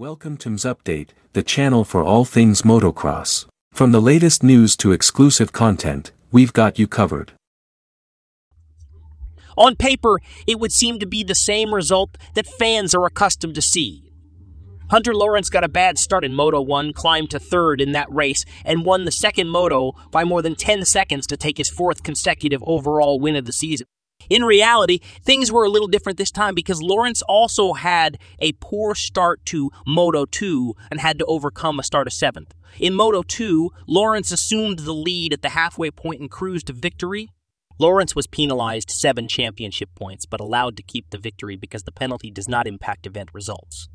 Welcome to MxUpdate, the channel for all things motocross. From the latest news to exclusive content, we've got you covered. On paper, it would seem to be the same result that fans are accustomed to see. Hunter Lawrence got a bad start in Moto 1, climbed to third in that race, and won the second Moto by more than 10 seconds to take his fourth consecutive overall win of the season. In reality, things were a little different this time because Lawrence also had a poor start to Moto 2 and had to overcome a start of seventh. In Moto 2, Lawrence assumed the lead at the halfway point and cruised to victory. Lawrence was penalized seven championship points, but allowed to keep the victory because the penalty does not impact event results.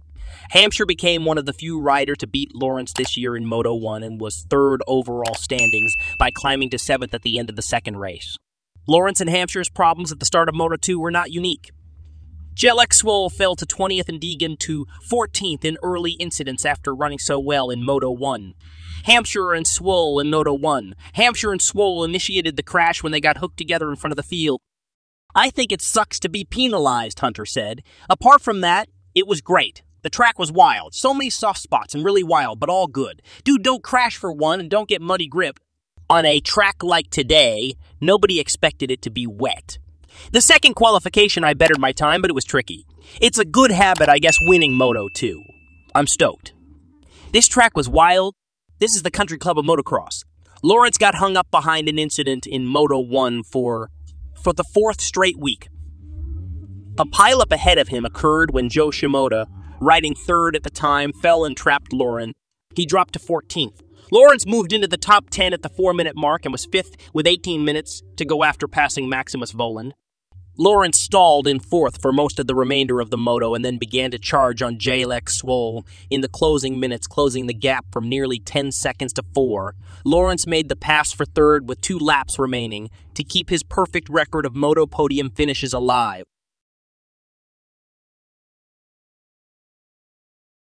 Hampshire became one of the few riders to beat Lawrence this year in Moto 1 and was third overall standings by climbing to seventh at the end of the second race. Lawrence and Hampshire's problems at the start of Moto 2 were not unique. Jalek Swoll fell to 20th and Deegan to 14th in early incidents after running so well in Moto 1. Hampshire and Swoll in Moto 1. Hampshire and Swoll initiated the crash when they got hooked together in front of the field. I think it sucks to be penalized, Hunter said. Apart from that, it was great. The track was wild. So many soft spots and really wild, but all good. Dude, don't crash for one and don't get muddy grip on a track like today, nobody expected it to be wet. The second qualification, I bettered my time, but it was tricky. It's a good habit, I guess, winning Moto 2. I'm stoked. This track was wild. This is the country club of motocross. Lawrence got hung up behind an incident in Moto 1 for, for the fourth straight week. A pileup ahead of him occurred when Jo Shimoda, riding third at the time, fell and trapped Lauren. He dropped to 14th. Lawrence moved into the top 10 at the four minute mark and was fifth with 18 minutes to go after passing Maximus Vohland. Lawrence stalled in fourth for most of the remainder of the moto and then began to charge on Jalek Swoll in the closing minutes, closing the gap from nearly 10 seconds to four. Lawrence made the pass for third with two laps remaining to keep his perfect record of moto podium finishes alive.